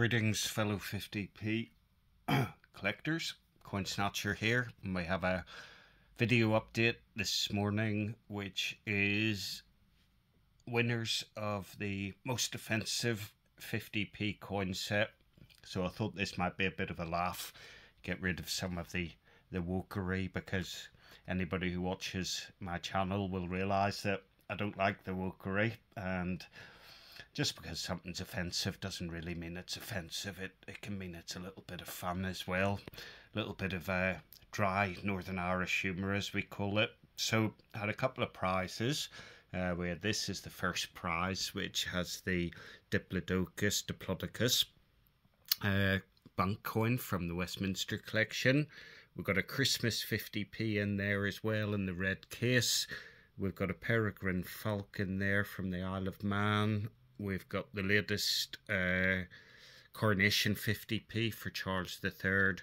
Greetings, fellow 50p collectors. Coin Snatcher here. We have a video update this morning, which is winners of the most offensive 50p coin set. So I thought this might be a bit of a laugh, get rid of some of the, the wokery, because anybody who watches my channel will realise that I don't like the wokery, and just because something's offensive doesn't really mean it's offensive. It, it can mean it's a little bit of fun as well, a little bit of uh, dry Northern Irish humour, as we call it. So, had a couple of prizes. Uh, where this is the first prize, which has the Diplodocus diplodocus uh, bank coin from the Westminster collection. We've got a Christmas 50p in there as well in the red case. We've got a peregrine falcon there from the Isle of Man we've got the latest uh, Coronation 50p for Charles III,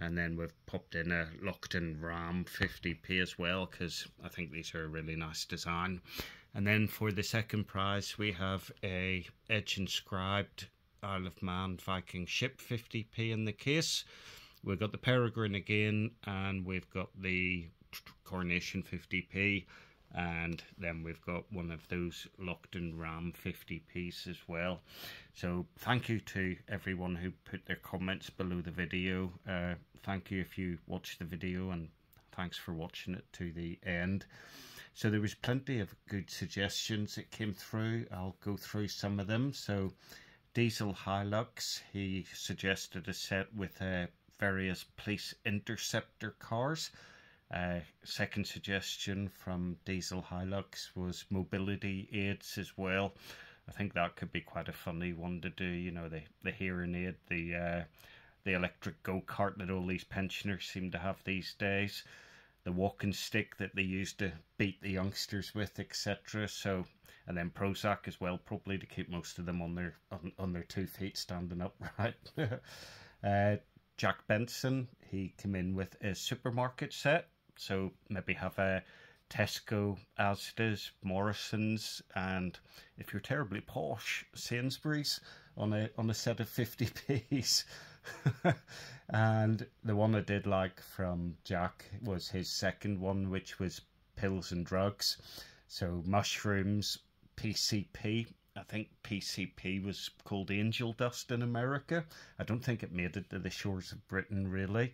and then we've popped in a Loaghtan Ram 50p as well because I think these are a really nice design. And then for the second prize, we have a edge inscribed Isle of Man Viking ship 50p in the case. We've got the Peregrine again, and we've got the Coronation 50p and then we've got one of those Loaghtan Ram 50 piece as well. So thank you to everyone who put their comments below the video. Uh, thank you if you watched the video and thanks for watching it to the end. So there was plenty of good suggestions that came through. I'll go through some of them. So Diesel Hilux he suggested a set with uh, various police interceptor cars uh, second suggestion from Diesel Hilux was mobility aids as well. I think that could be quite a funny one to do. You know, the the hearing aid, the uh, the electric go kart that all these pensioners seem to have these days, the walking stick that they used to beat the youngsters with, etc. So, and then Prozac as well, probably to keep most of them on their on, on their two feet standing upright. uh, Jack Benson, he came in with a supermarket set so maybe have a Tesco, Asda's, Morrison's, and if you're terribly posh, Sainsbury's on a on a set of 50p's. and the one I did like from Jack was his second one, which was pills and drugs. So mushrooms, PCP. I think PCP was called angel dust in America. I don't think it made it to the shores of Britain really.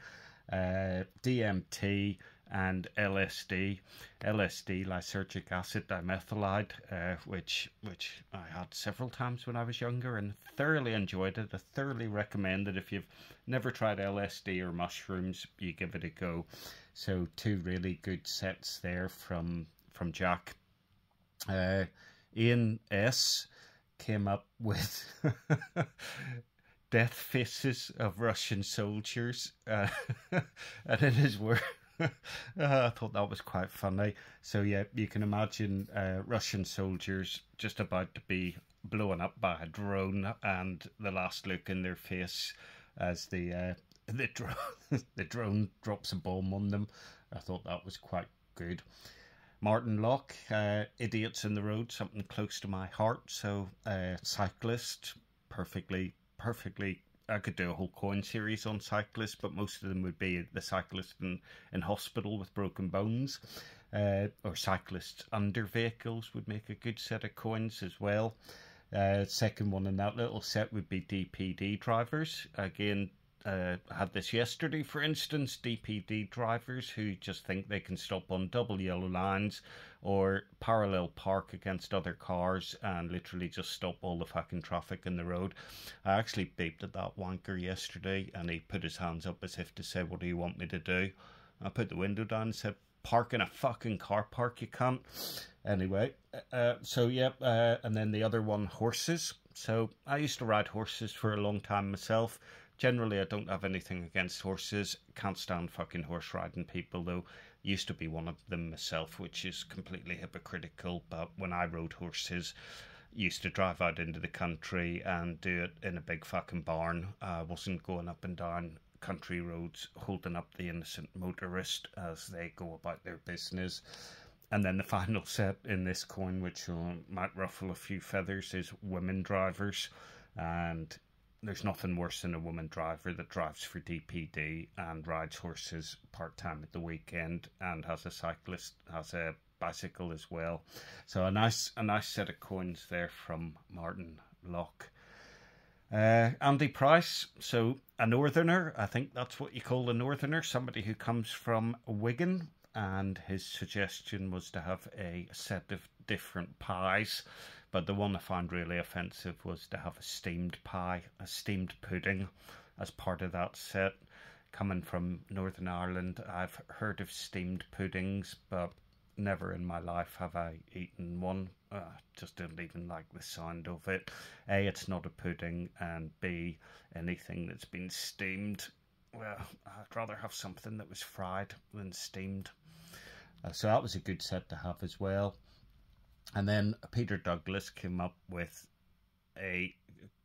Uh, DMT, and LSD, LSD lysergic acid dimethylide, uh, which which I had several times when I was younger and thoroughly enjoyed it. I thoroughly recommend it if you've never tried LSD or mushrooms, you give it a go. So two really good sets there from from Jack. Uh, Ian S came up with death faces of Russian soldiers, uh, and in his word. I thought that was quite funny. So yeah, you can imagine uh, Russian soldiers just about to be blown up by a drone, and the last look in their face as the uh, the drone the drone drops a bomb on them. I thought that was quite good. Martin Locke, uh, Idiots in the Road, something close to my heart. So, uh, cyclist, perfectly, perfectly I could do a whole coin series on cyclists, but most of them would be the cyclist in, in hospital with broken bones, uh, or cyclists under vehicles would make a good set of coins as well. Uh, second one in that little set would be DPD drivers. Again, uh, had this yesterday, for instance, DPD drivers who just think they can stop on double yellow lines or parallel park against other cars and literally just stop all the fucking traffic in the road. I actually beeped at that wanker yesterday and he put his hands up as if to say, What do you want me to do? I put the window down and said, Park in a fucking car park, you can't. Anyway, uh, so yep, uh, and then the other one, horses. So I used to ride horses for a long time myself Generally, I don't have anything against horses. Can't stand fucking horse riding people, though. Used to be one of them myself, which is completely hypocritical. But when I rode horses, used to drive out into the country and do it in a big fucking barn. I wasn't going up and down country roads holding up the innocent motorist as they go about their business. And then the final set in this coin, which uh, might ruffle a few feathers, is women drivers. And there's nothing worse than a woman driver that drives for DPD and rides horses part time at the weekend and has a cyclist has a bicycle as well. So a nice a nice set of coins there from Martin Locke. Uh, Andy Price, so a northerner, I think that's what you call a northerner, somebody who comes from Wigan, and his suggestion was to have a set of different pies. But the one I found really offensive was to have a steamed pie, a steamed pudding as part of that set. Coming from Northern Ireland, I've heard of steamed puddings, but never in my life have I eaten one. Uh, just didn't even like the sound of it. A, it's not a pudding, and B, anything that's been steamed, well, I'd rather have something that was fried than steamed. Uh, so that was a good set to have as well. And then Peter Douglas came up with a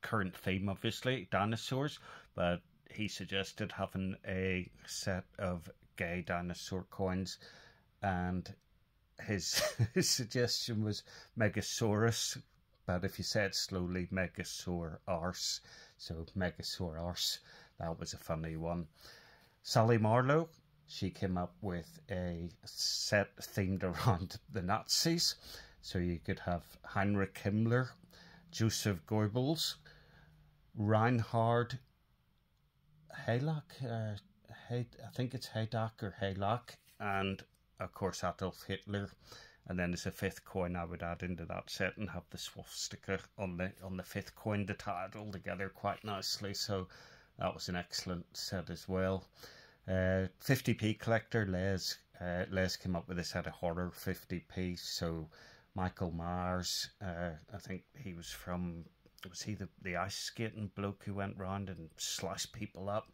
current theme, obviously, dinosaurs, but he suggested having a set of gay dinosaur coins and his his suggestion was Megasaurus, but if you say it slowly, Megasaur arse. So Megasaur arse. That was a funny one. Sally Marlowe, she came up with a set themed around the Nazis. So you could have Heinrich Himmler, Joseph Goebbels, Reinhard Heydrich, uh, I think it's Haydak or Haylock, and of course, Adolf Hitler. And then there's a fifth coin, I would add into that set and have the swastika on the on the fifth coin to tie it all together quite nicely. So that was an excellent set as well. Uh, 50p collector Les uh, Les came up with a set of horror 50p. So Michael Myers, uh, I think he was from was he the the ice skating bloke who went round and slashed people up.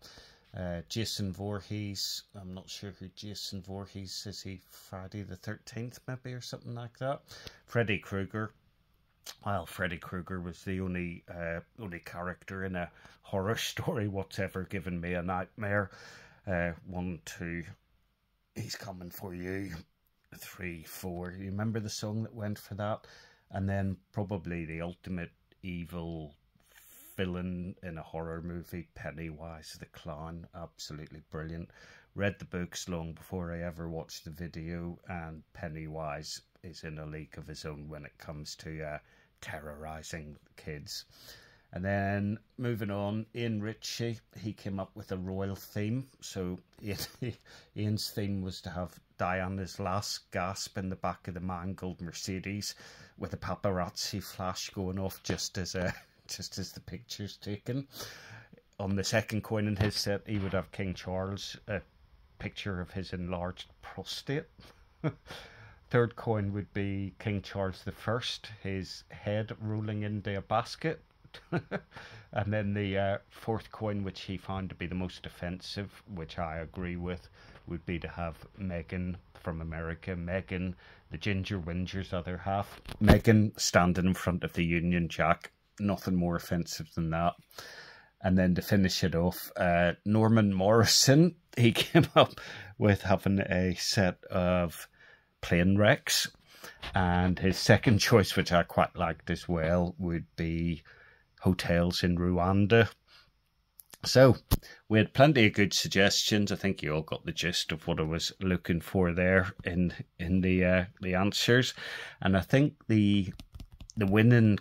Uh, Jason Voorhees, I'm not sure who Jason Voorhees is. He Friday the 13th, maybe, or something like that. Freddy Krueger. Well, Freddy Krueger was the only uh, only character in a horror story whatever given me a nightmare. Uh, one, two, he's coming for you. Three, four. You remember the song that went for that? And then probably the ultimate evil villain in a horror movie, Pennywise the Clown. Absolutely brilliant. Read the books long before I ever watched the video, and Pennywise is in a league of his own when it comes to uh, terrorizing kids. And then moving on, Ian Ritchie, he came up with a royal theme. So Ian's theme was to have Diana's last gasp in the back of the mangled Mercedes with a paparazzi flash going off just as uh, a just as the picture's taken. On the second coin in his set, he would have King Charles, a picture of his enlarged prostate. Third coin would be King Charles the First, his head rolling into a basket. and then the uh, fourth coin, which he found to be the most offensive, which I agree with, would be to have Meghan from America, Meghan, the Ginger Winger's other half, Meghan standing in front of the Union Jack nothing more offensive than that. And then to finish it off, uh, Norman Morrison, he came up with having a set of plane wrecks. And his second choice, which I quite liked as well, would be hotels in Rwanda. So we had plenty of good suggestions. I think you all got the gist of what I was looking for there in in the uh, the answers, and I think the the winning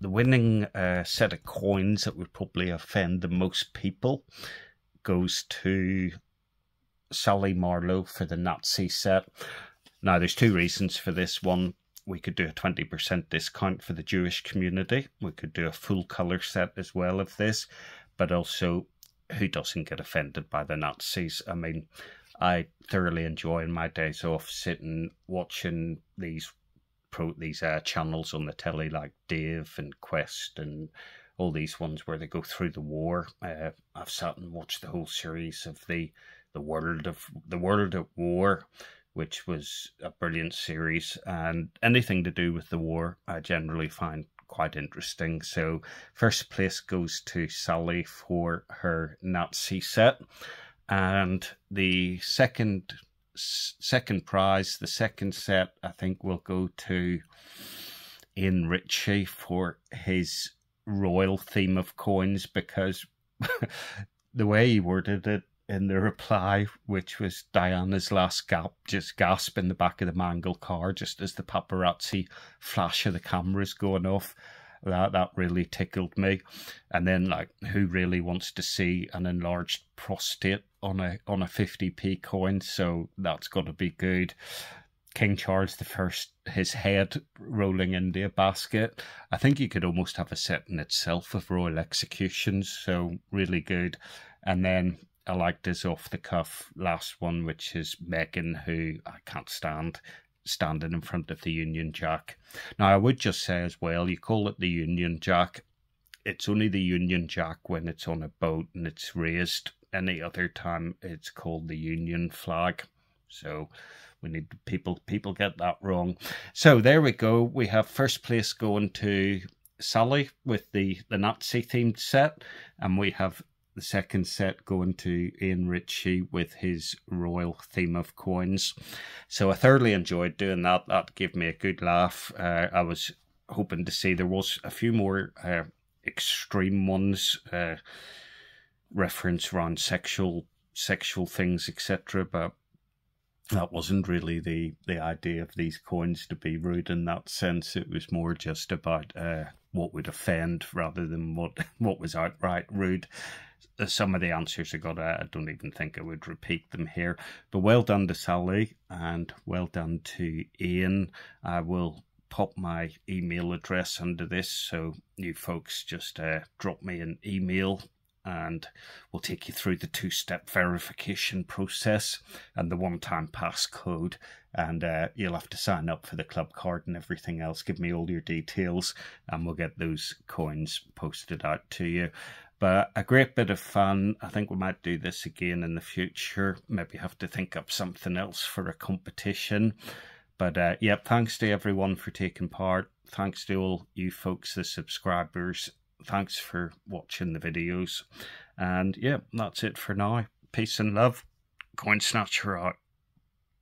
the winning uh, set of coins that would probably offend the most people goes to Sally Marlowe for the Nazi set. Now, there's two reasons for this. One, we could do a 20% discount for the Jewish community. We could do a full colour set as well of this, but also, who doesn't get offended by the Nazis? I mean, I thoroughly enjoy in my days off sitting watching these pro these uh, channels on the telly like Dave and Quest and all these ones where they go through the war. Uh, I've sat and watched the whole series of the the world of the world at war, which was a brilliant series, and anything to do with the war, I generally find quite interesting. So, first place goes to Sally for her Nazi set, and the second second prize, the second set, I think will go to Ian Ritchie for his royal theme of coins because the way he worded it in the reply, which was Diana's last gap, just gasp in the back of the mangled car, just as the paparazzi flash of the cameras going off. That that really tickled me. And then like who really wants to see an enlarged prostate on a on a 50p coin? So that's gotta be good. King Charles the First, his head rolling into a basket. I think you could almost have a set in itself of royal executions, so really good. And then I liked his off the cuff last one, which is Meghan, who I can't stand standing in front of the Union Jack. Now, I would just say as well, you call it the Union Jack. It's only the Union Jack when it's on a boat and it's raised. Any other time, it's called the Union flag. So we need people people get that wrong. So there we go. We have first place going to Sally with the the Nazi themed set, and we have the second set going to Ian Ritchie with his royal theme of coins. So I thoroughly enjoyed doing that. That gave me a good laugh. Uh, I was hoping to see there was a few more uh, extreme ones, uh, reference around sexual sexual things, etc. But that wasn't really the the idea of these coins to be rude in that sense. It was more just about uh, what would offend rather than what what was outright rude. Uh, some of the answers I got, I don't even think I would repeat them here. But well done to Sally and well done to Ian. I will pop my email address under this so you folks just uh, drop me an email and we'll take you through the two-step verification process and the one-time passcode and uh, you'll have to sign up for the club card and everything else give me all your details and we'll get those coins posted out to you but a great bit of fun i think we might do this again in the future maybe have to think up something else for a competition but uh, yep thanks to everyone for taking part thanks to all you folks the subscribers thanks for watching the videos. And yeah, that's it for now. Peace and love. Coin Snatcher out.